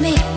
me.